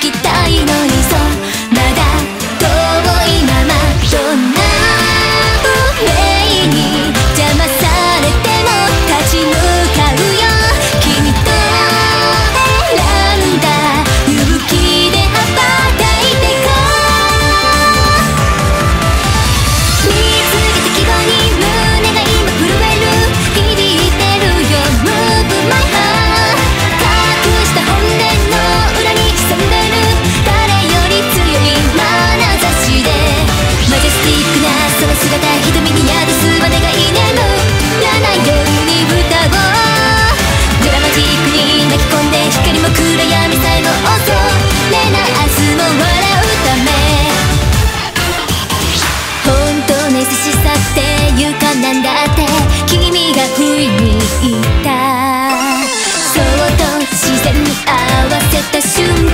きたいの that you